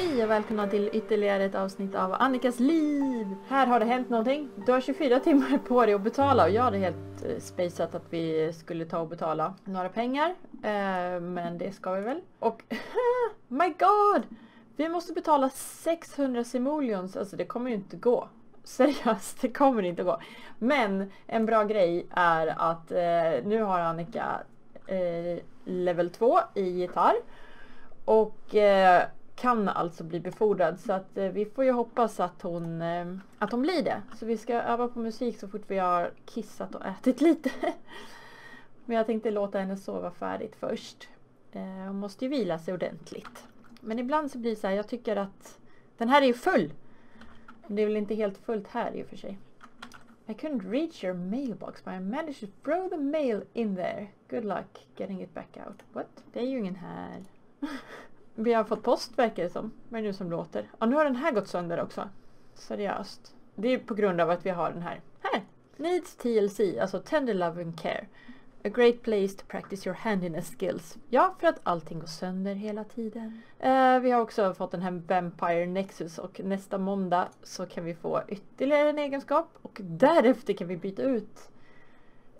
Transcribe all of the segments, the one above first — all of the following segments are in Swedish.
Hej och välkomna till ytterligare ett avsnitt av Annikas liv! Här har det hänt någonting. Du har 24 timmar på dig att betala och jag hade helt eh, spejsat att vi skulle ta och betala några pengar. Eh, men det ska vi väl. Och my god! Vi måste betala 600 simoleons, alltså det kommer ju inte gå. Seriöst, det kommer inte gå. Men en bra grej är att eh, nu har Annika eh, level 2 i gitarr. Och eh, kan alltså bli befordrad så att eh, vi får ju hoppas att hon, eh, att hon blir det. Så vi ska öva på musik så fort vi har kissat och ätit lite. Men jag tänkte låta henne sova färdigt först. Eh, hon måste ju vila sig ordentligt. Men ibland så blir det så här, jag tycker att den här är ju full. Men det är väl inte helt fullt här i och för sig. I couldn't reach your mailbox but I managed to throw the mail in there. Good luck getting it back out. What? Det är ju ingen här. Vi har fått post verkar det som. Vad är det nu som låter? Ja, nu har den här gått sönder också. Seriöst. Det är på grund av att vi har den här. Här! Needs TLC, alltså Tender Love and Care. A great place to practice your handiness skills. Ja, för att allting går sönder hela tiden. Eh, vi har också fått den här Vampire Nexus och nästa måndag så kan vi få ytterligare en egenskap och därefter kan vi byta ut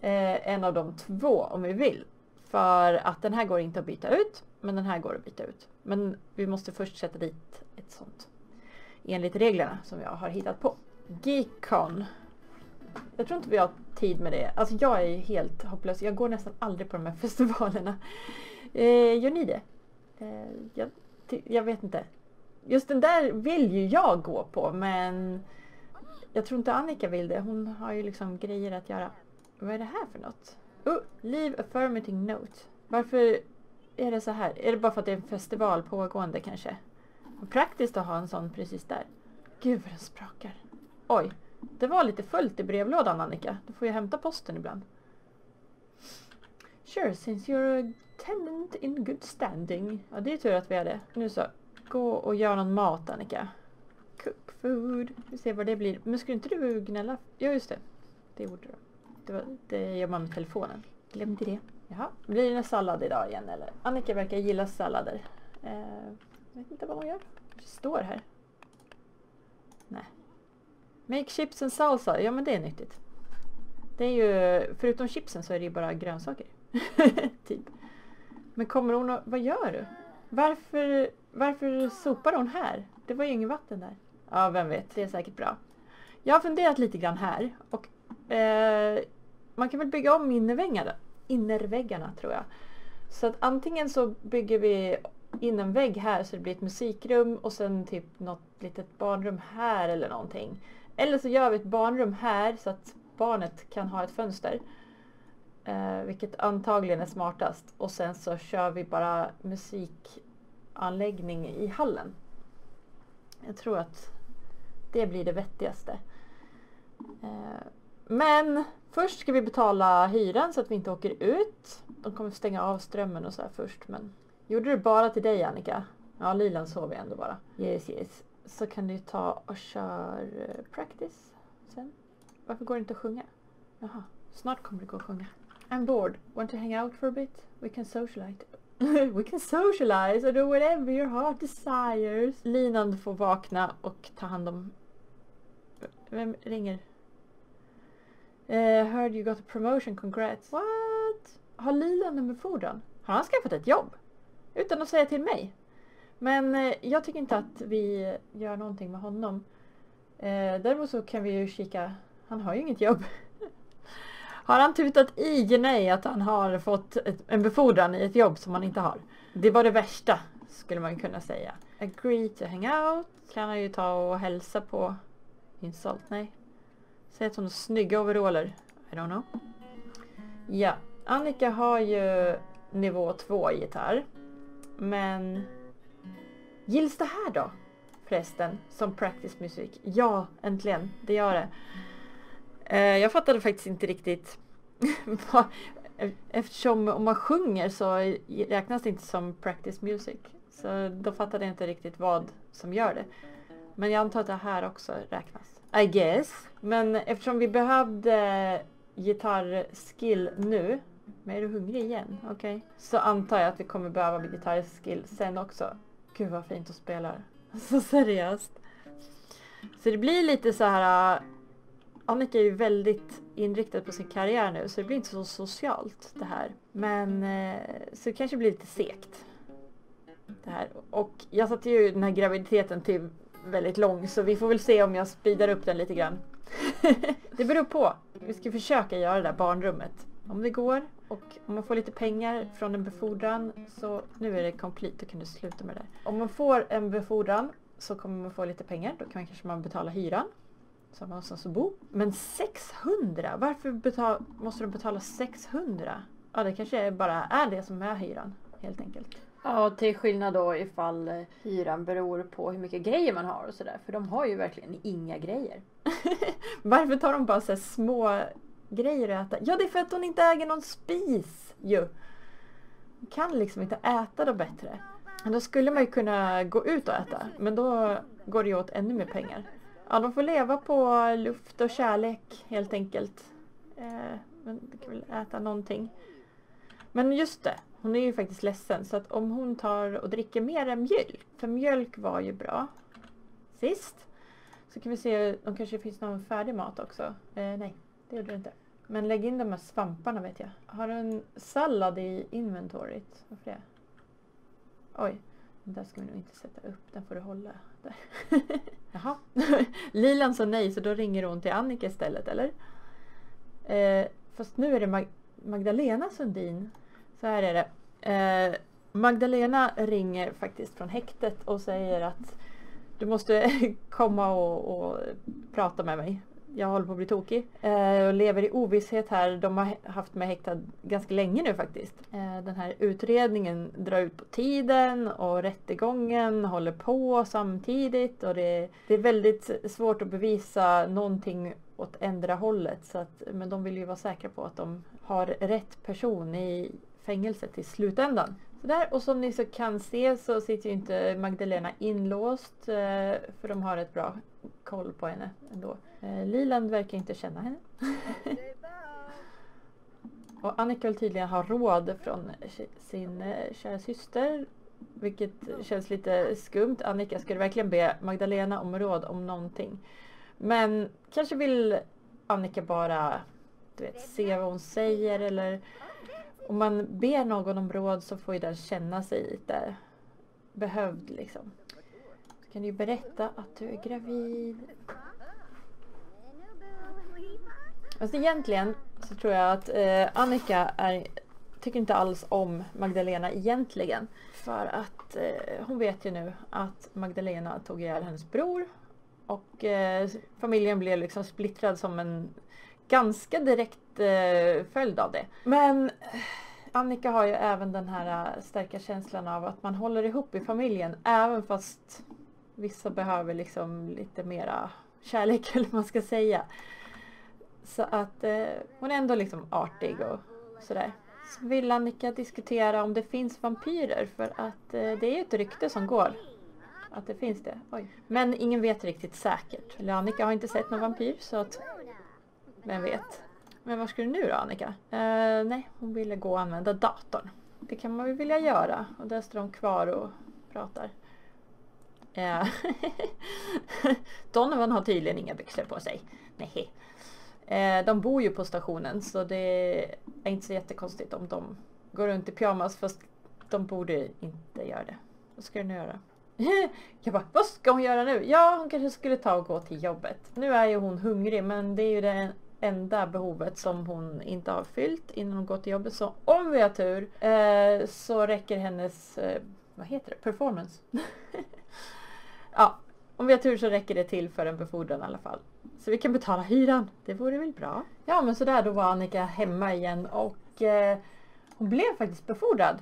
eh, en av de två om vi vill. För att den här går inte att byta ut, men den här går att byta ut. Men vi måste först sätta dit ett sånt. Enligt reglerna som jag har hittat på. Geekcon. Jag tror inte vi har tid med det. Alltså jag är helt hopplös. Jag går nästan aldrig på de här festivalerna. Eh, gör ni det? Eh, jag, jag vet inte. Just den där vill ju jag gå på men jag tror inte Annika vill det. Hon har ju liksom grejer att göra. Vad är det här för något? Oh, leave affirmative note. Varför är det så här? Är det bara för att det är en festival pågående kanske? Praktiskt att ha en sån precis där. Gud vad den sprakar. Oj, det var lite fullt i brevlådan Annika. Du får ju hämta posten ibland. Sure, since you're a tenant in good standing. Ja, det är tur att vi är det. Nu så, gå och gör någon mat Annika. Cook food. Vi ser vad det blir. Men skulle inte du gnälla? Ja, just det. Det gjorde du. Det, var, det gör man med telefonen. Glömde det. Jaha, blir det en sallad idag igen eller? Annika verkar gilla sallader. Eh, jag vet inte vad hon gör. Det står här. Nej. Make chips and salsa. Ja men det är nyttigt. Det är ju, förutom chipsen så är det ju bara grönsaker. typ. Men kommer hon och, vad gör du? Varför, varför sopar hon här? Det var ju inget vatten där. Ja, vem vet. Det är säkert bra. Jag har funderat lite grann här och eh, man kan väl bygga om innerväggarna, innerväggarna tror jag. Så att antingen så bygger vi in en vägg här så det blir ett musikrum och sen typ något litet barnrum här eller någonting. Eller så gör vi ett barnrum här så att barnet kan ha ett fönster. Eh, vilket antagligen är smartast. Och sen så kör vi bara musikanläggning i hallen. Jag tror att det blir det vettigaste. Eh, men först ska vi betala hyran så att vi inte åker ut. De kommer stänga av strömmen och så här först. Men gjorde du bara till dig Annika? Ja, Lilan sover ändå bara. Yes, yes. Så kan du ta och kör eh, practice sen. Varför går det inte att sjunga? Jaha, snart kommer det gå att sjunga. I'm bored. Want to hang out for a bit? We can socialize. We can socialize and do whatever your heart desires. Linan får vakna och ta hand om... Vem ringer? Uh, heard you got a promotion, congrats. What? Har Lilan en befordran? Har han skaffat ett jobb? Utan att säga till mig? Men eh, jag tycker inte att vi gör någonting med honom. Eh, däremot så kan vi ju kika, han har ju inget jobb. har han tutat i nej att han har fått ett, en befordran i ett jobb som han inte har? Det var det värsta skulle man kunna säga. Agree to hang out. Kan han ju ta och hälsa på insult, nej. Säg att hon har snygga overaller. I don't know. Ja, Annika har ju nivå 2 gitarr. Men Gills det här då? Förresten, som practice musik. Ja, äntligen. Det gör det. Eh, jag fattade faktiskt inte riktigt. Eftersom om man sjunger så räknas det inte som practice music. Så då fattade jag inte riktigt vad som gör det. Men jag antar att det här också räknas. I guess. Men eftersom vi behövde gitarrskill nu. Men är du hungrig igen? Okej. Okay. Så antar jag att vi kommer behöva gitarrskill sen också. Gud vad fint hon spelar. Så seriöst. Så det blir lite så här. Äh, Annika är ju väldigt inriktad på sin karriär nu så det blir inte så socialt det här. Men äh, så det kanske blir lite segt. Det här. Och jag satte ju den här graviditeten till väldigt lång så vi får väl se om jag speedar upp den lite grann. det beror på. Vi ska försöka göra det där barnrummet. Om det går och om man får lite pengar från en befordran så nu är det complete, då kan du sluta med det där. Om man får en befordran så kommer man få lite pengar, då kan man kanske man betala hyran. Så har man någonstans att bo. Men 600? Varför betal måste de betala 600? Ja det kanske bara är det som är hyran helt enkelt. Ja, till skillnad då ifall eh, hyran beror på hur mycket grejer man har och sådär. För de har ju verkligen inga grejer. Varför tar de bara så här små grejer att äta? Ja, det är för att hon inte äger någon spis ju. Hon kan liksom inte äta då bättre. Då skulle man ju kunna gå ut och äta, men då går det ju åt ännu mer pengar. Ja, de får leva på luft och kärlek helt enkelt. Eh, men de kan väl äta någonting. Men just det, hon är ju faktiskt ledsen så att om hon tar och dricker mer mjölk, för mjölk var ju bra sist. Så kan vi se om kanske finns någon färdig mat också. Eh, nej, det gjorde det inte. Men lägg in de här svamparna vet jag. Har du en sallad i inventoriet? Varför det? Oj, den där ska vi nog inte sätta upp. Den får du hålla där. Jaha. Lilan sa nej så då ringer hon till Annika istället eller? Eh, fast nu är det Mag- Magdalena Sundin. Så här är det. Eh, Magdalena ringer faktiskt från häktet och säger att du måste komma och, och prata med mig. Jag håller på att bli tokig. Eh, och lever i ovisshet här. De har haft mig häktad ganska länge nu faktiskt. Eh, den här utredningen drar ut på tiden och rättegången håller på samtidigt. Och det, det är väldigt svårt att bevisa någonting åt ändra hållet. Så att, men de vill ju vara säkra på att de har rätt person i fängelset i slutändan. Så där. Och som ni så kan se så sitter ju inte Magdalena inlåst eh, för de har ett bra koll på henne ändå. Eh, Liland verkar inte känna henne. och Annika vill tydligen ha råd från sin eh, kära syster. Vilket känns lite skumt. Annika, ska du verkligen be Magdalena om råd om någonting? Men kanske vill Annika bara du vet, se vad hon säger eller om man ber någon om råd så får ju den känna sig lite behövd liksom. Så kan du ju berätta att du är gravid. Fast egentligen så tror jag att eh, Annika är, tycker inte alls om Magdalena egentligen. För att eh, hon vet ju nu att Magdalena tog ihjäl hennes bror. Och eh, familjen blev liksom splittrad som en ganska direkt eh, följd av det. Men eh, Annika har ju även den här eh, starka känslan av att man håller ihop i familjen även fast vissa behöver liksom lite mera kärlek eller vad man ska säga. Så att eh, hon är ändå liksom artig och sådär. Så vill Annika diskutera om det finns vampyrer för att eh, det är ju ett rykte som går. Att det finns det. Oj. Men ingen vet riktigt säkert. Eller Annika har inte sett någon vampyr så att vem vet. Men vad ska du nu då Annika? Eh, nej, hon ville gå och använda datorn. Det kan man väl vilja göra. Och där står de kvar och pratar. Eh, Donovan har tydligen inga byxor på sig. Nej. Eh, de bor ju på stationen så det är inte så jättekonstigt om de går runt i pyjamas fast de borde inte göra det. Vad ska du nu göra? Jag bara, vad ska hon göra nu? Ja, hon kanske skulle ta och gå till jobbet. Nu är ju hon hungrig men det är ju det enda behovet som hon inte har fyllt innan hon går till jobbet. Så om vi har tur eh, så räcker hennes, eh, vad heter det, performance. ja, om vi har tur så räcker det till för en befordran i alla fall. Så vi kan betala hyran. Det vore väl bra? Ja men sådär, då var Annika hemma igen och eh, hon blev faktiskt befordrad.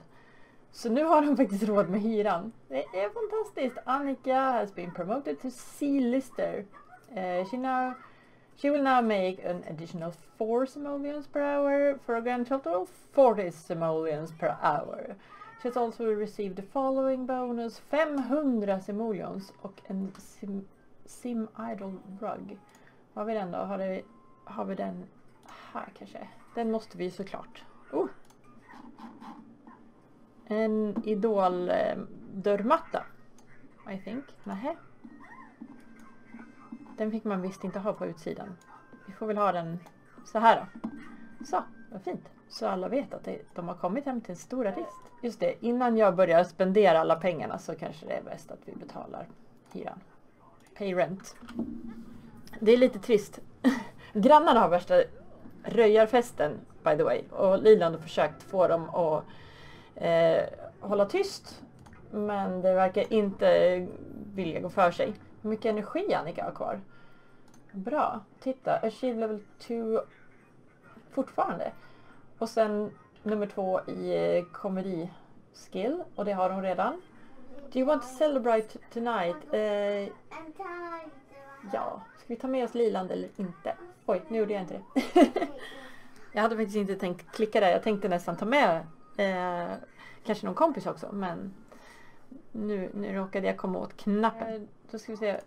Så nu har hon faktiskt råd med hyran. Det är fantastiskt. Annika has been promoted to C-lister. Uh, she, now, she will now make an additional 4 simoleons per hour for a grand total of 40 simoleons per hour. She has also received the following bonus 500 simoleons och en sim, sim idol rug. Har vi den då? Har, det, har vi den här kanske? Den måste vi såklart. Oh. En idol eh, dörrmatta. I think. Nähä. Den fick man visst inte ha på utsidan. Vi får väl ha den så här då. Så, vad fint. Så alla vet att det, de har kommit hem till en stor artist. Just det, innan jag börjar spendera alla pengarna så kanske det är bäst att vi betalar hyran. Pay rent. Det är lite trist. Grannarna har värsta röjarfesten by the way. Och Liland har försökt få dem att eh, hålla tyst. Men det verkar inte vilja gå för sig. Hur mycket energi Annika har kvar? Bra. Titta, Achieve level 2 fortfarande. Och sen nummer två i eh, komedi skill och det har hon redan. Do you want to celebrate tonight? Eh, ja, ska vi ta med oss Liland eller inte? Oj, nu gjorde jag inte det. jag hade faktiskt inte tänkt klicka där. Jag tänkte nästan ta med eh, kanske någon kompis också men nu, nu råkade jag komma åt knappen. Eh, då ska vi se.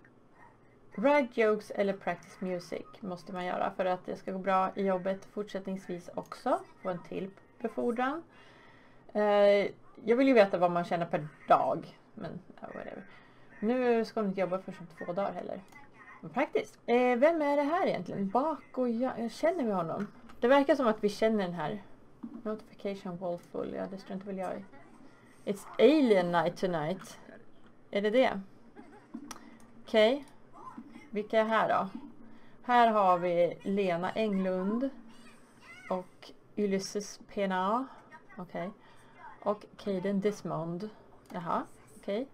Write jokes eller practice music måste man göra för att det ska gå bra i jobbet fortsättningsvis också. Få en till befordran. Eh, jag vill ju veta vad man tjänar per dag. Men whatever. Nu ska hon inte jobba för som två dagar heller. Praktiskt. Eh, vem är det här egentligen? Bako, jag, känner vi honom? Det verkar som att vi känner den här. Notification wall full. Ja, det står inte väl jag i. It's alien night tonight. Är det det? Okej. Okay. Vilka är här då? Här har vi Lena Englund och Ulysses Pena. Okej. Okay. Och Caden Dismond. Jaha, okej.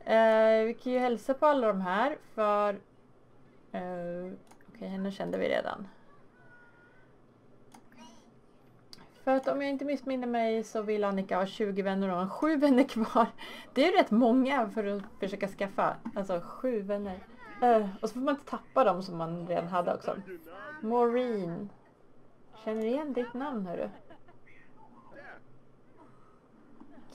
Okay. Eh, vi kan ju hälsa på alla de här för... Eh, okej, okay, henne kände vi redan. För att om jag inte missminner mig så vill Annika ha 20 vänner och har 7 vänner kvar. Det är rätt många för att försöka skaffa. Alltså 7 vänner. Uh, och så får man inte tappa dem som man redan hade också. Maureen. Känner igen ditt namn hörru.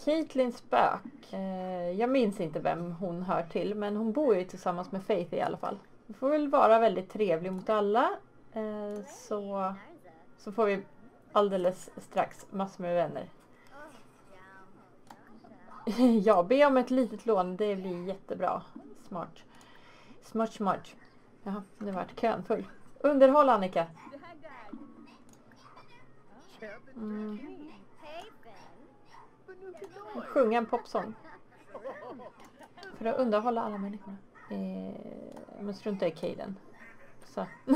Caitlyn Spök. Uh, jag minns inte vem hon hör till men hon bor ju tillsammans med Faith i alla fall. Vi får väl vara väldigt trevlig mot alla. Uh, så, så får vi alldeles strax massor med vänner. ja, be om ett litet lån. Det blir jättebra. Smart. Smart, smart. Jaha, nu vart kön full. Underhåll Annika. Mm. Sjunga en popsång. För att underhålla alla människor. Eh, men strunta i Caden. Så.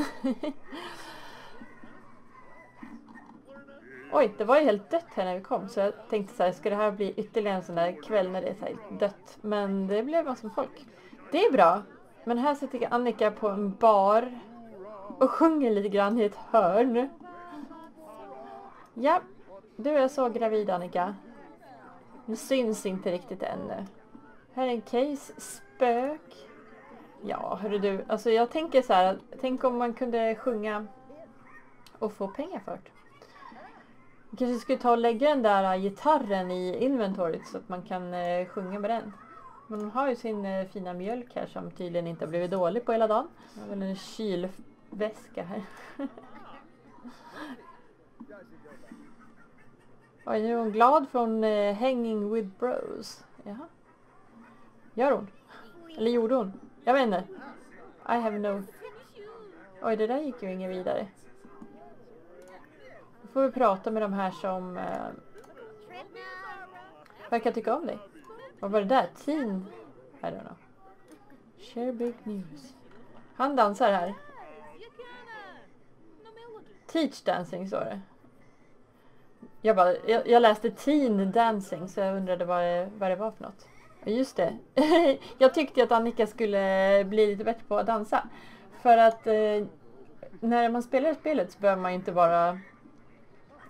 Oj, det var ju helt dött här när vi kom så jag tänkte så här, ska det här bli ytterligare en sån där kväll när det är så dött? Men det blev massor med folk. Det är bra. Men här sitter Annika på en bar och sjunger lite grann i ett hörn. Ja, du är så gravid Annika. Det syns inte riktigt ännu. Här är en case spök. Ja, hörru du. Alltså jag tänker så här. Tänk om man kunde sjunga och få pengar för det. Vi kanske skulle ta och lägga den där äh, gitarren i inventoriet så att man kan eh, sjunga med den. Men hon har ju sin eh, fina mjölk här som tydligen inte har blivit dålig på hela dagen. Jag har väl en kylväska här. Oj, nu är hon glad från eh, Hanging with Bros. Jaha. Gör hon? Eller gjorde hon? Jag vet inte. I have no... Oj, det där gick ju inget vidare. Får vi prata med de här som eh, verkar tycka om dig. Vad var det där? Teen? I don't know. Share big news. Han dansar här. Teach dancing står det. Jag, bara, jag, jag, läste teen dancing så jag undrade vad det, vad det var för något. Just det. jag tyckte att Annika skulle bli lite bättre på att dansa. För att eh, när man spelar spelet så behöver man inte vara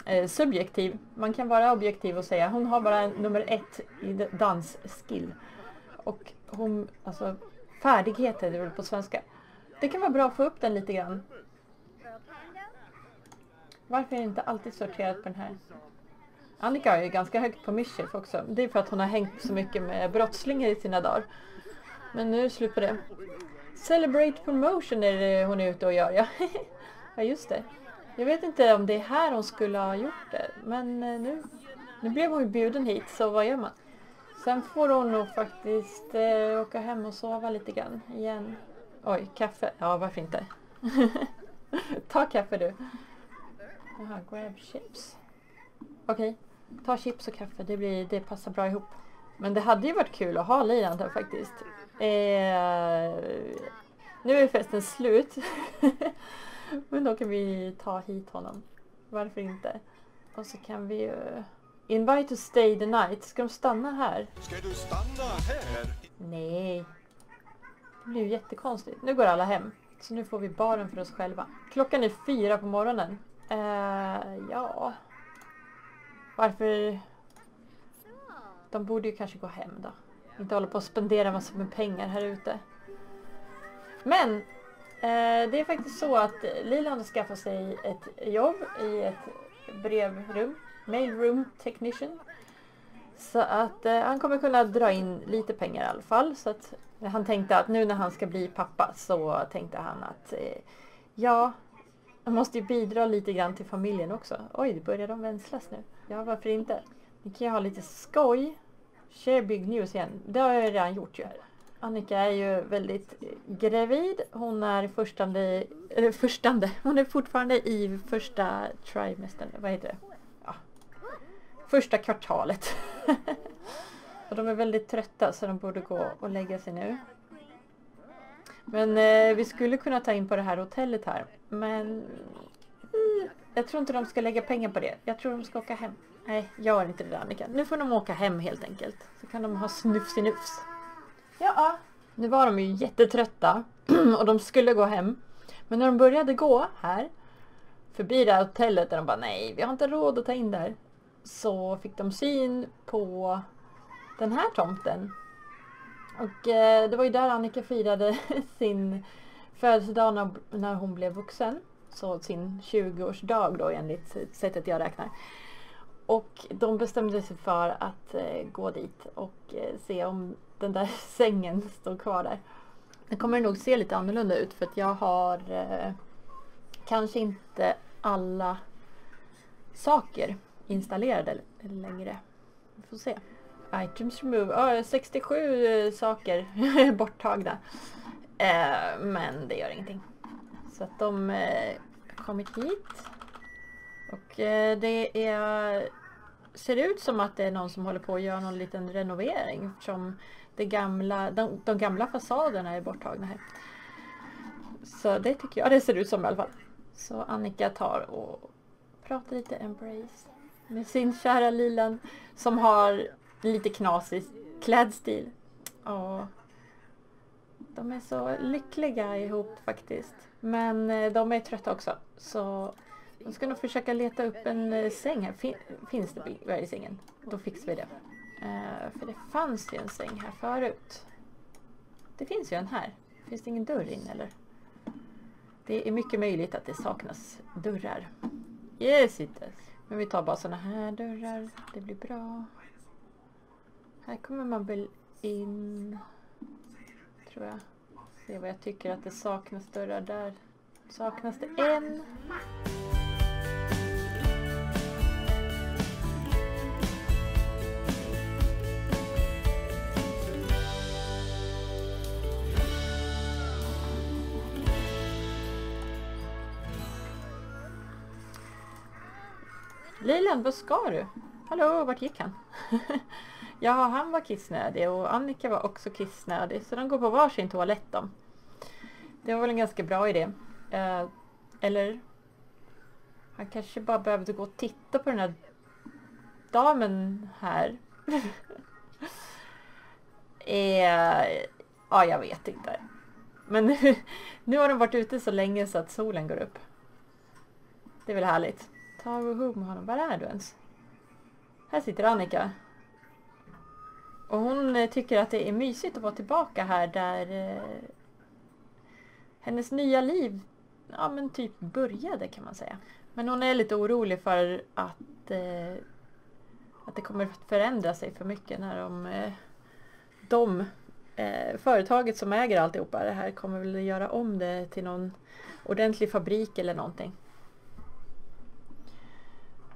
Eh, subjektiv. Man kan vara objektiv och säga hon har bara nummer ett i dansskill. Och hon, alltså färdighet är det väl på svenska. Det kan vara bra att få upp den lite grann. Varför är det inte alltid sorterat på den här? Annika är ju ganska högt på Mischief också. Det är för att hon har hängt så mycket med brottslingar i sina dagar. Men nu är det slut på det. Celebrate promotion är det hon är ute och gör, ja. ja, just det. Jag vet inte om det är här hon skulle ha gjort det. Men eh, nu, nu blev hon ju bjuden hit, så vad gör man? Sen får hon nog faktiskt eh, åka hem och sova lite grann igen. Oj, kaffe. Ja, varför inte? Ta kaffe du. Jaha, grab chips. Okej, ta chips och kaffe. Det, blir, det passar bra ihop. Men det hade ju varit kul att ha Liland här faktiskt. Eh, nu är festen slut. Men då kan vi ta hit honom. Varför inte? Och så kan vi ju... Invite to stay the night. Ska de stanna här? Ska du stanna här? Nej. Det blir ju jättekonstigt. Nu går alla hem. Så nu får vi baren för oss själva. Klockan är fyra på morgonen. Eh, ja. Varför? De borde ju kanske gå hem då. Inte hålla på och spendera massor med pengar här ute. Men Eh, det är faktiskt så att Liland har skaffat sig ett jobb i ett brevrum. Mailroom technician. Så att eh, han kommer kunna dra in lite pengar i alla fall. Så att han tänkte att nu när han ska bli pappa så tänkte han att eh, ja, han måste ju bidra lite grann till familjen också. Oj, det börjar de vänslas nu. Ja, varför inte? Ni kan ju ha lite skoj. Share big news igen. Det har jag redan gjort ju. Annika är ju väldigt gravid. Hon är förstande, eller förstande, hon är fortfarande i första trimestern, vad heter det? Ja. Första kvartalet. och de är väldigt trötta så de borde gå och lägga sig nu. Men eh, vi skulle kunna ta in på det här hotellet här. Men eh, jag tror inte de ska lägga pengar på det. Jag tror de ska åka hem. Nej, gör inte det där Annika. Nu får de åka hem helt enkelt. Så kan de ha snufs i nufs. Ja, nu var de ju jättetrötta och de skulle gå hem. Men när de började gå här förbi det här hotellet där de bara nej, vi har inte råd att ta in där. Så fick de syn på den här tomten. Och eh, det var ju där Annika firade sin födelsedag när, när hon blev vuxen. Så sin 20-årsdag då enligt sättet jag räknar. Och de bestämde sig för att eh, gå dit och eh, se om den där sängen står kvar där. Det kommer nog se lite annorlunda ut för att jag har eh, kanske inte alla saker installerade längre. Vi får se. Items remove. Oh, eh, 67 saker borttagna. Eh, men det gör ingenting. Så att de eh, kommit hit. Och eh, det är, ser ut som att det är någon som håller på att göra någon liten renovering. Eftersom det gamla, de, de gamla fasaderna är borttagna här. Så det tycker jag det ser ut som i alla fall. Så Annika tar och pratar lite Embrace med sin kära Lilan som har lite knasig klädstil. Och de är så lyckliga ihop faktiskt. Men eh, de är trötta också. Så de ska nog försöka leta upp en eh, säng här. Fin finns det i sängen? Då fixar vi det. Uh, för det fanns ju en säng här förut. Det finns ju en här. Finns det ingen dörr in eller? Det är mycket möjligt att det saknas dörrar. Yes it does. Men vi tar bara såna här dörrar. Det blir bra. Här kommer man väl in. Tror jag. Se vad jag tycker att det saknas dörrar där. Saknas det en. Lilan, vad ska du? Hallå, vart gick han? ja, han var kissnödig och Annika var också kissnödig så de går på varsin toalett de. Det var väl en ganska bra idé. Eh, eller? Han kanske bara behövde gå och titta på den här damen här. eh, ja, jag vet inte. Men nu, nu har de varit ute så länge så att solen går upp. Det är väl härligt. Ta och hugg med honom. Var är du ens? Här sitter Annika. Och hon eh, tycker att det är mysigt att vara tillbaka här där eh, hennes nya liv ja, men typ började kan man säga. Men hon är lite orolig för att, eh, att det kommer att förändra sig för mycket när de, eh, de eh, företaget som äger alltihopa det här kommer väl göra om det till någon ordentlig fabrik eller någonting.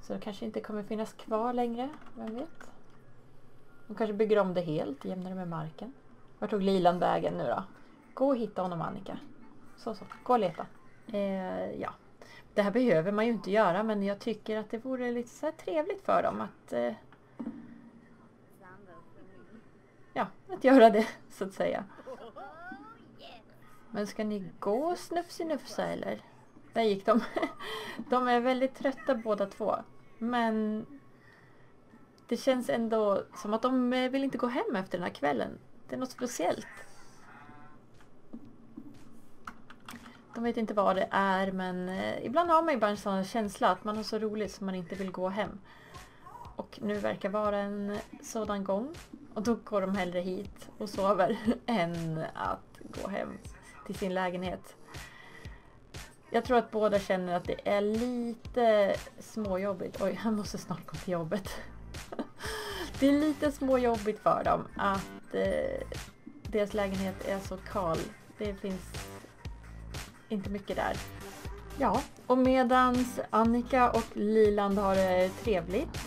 Så det kanske inte kommer finnas kvar längre, vem vet? De kanske bygger om det helt, jämnar det med marken. Var tog Lilan vägen nu då? Gå och hitta honom Annika. Så så, gå och leta. Eh, ja. Det här behöver man ju inte göra men jag tycker att det vore lite så här trevligt för dem att eh, Ja, att göra det så att säga. Men ska ni gå snufsi-nufsa eller? Där gick de. De är väldigt trötta båda två. Men det känns ändå som att de eh, vill inte gå hem efter den här kvällen. Det är något speciellt. De vet inte vad det är men eh, ibland har man ju bara en sån känsla att man har så roligt så man inte vill gå hem. Och nu verkar vara en sådan gång. Och då går de hellre hit och sover än att gå hem till sin lägenhet. Jag tror att båda känner att det är lite småjobbigt. Oj, han måste snart gå till jobbet. Det är lite småjobbigt för dem att eh, deras lägenhet är så kal. Det finns inte mycket där. Ja, och medans Annika och Liland har det trevligt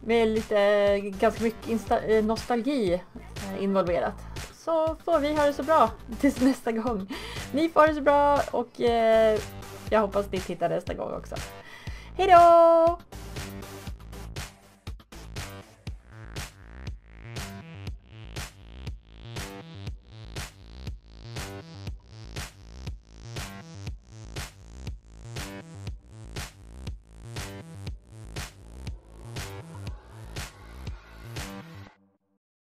med lite, ganska mycket eh, nostalgi eh, involverat. Så får vi ha det så bra tills nästa gång. Ni får ha det så bra och eh, jag hoppas ni tittar nästa gång också. Hejdå!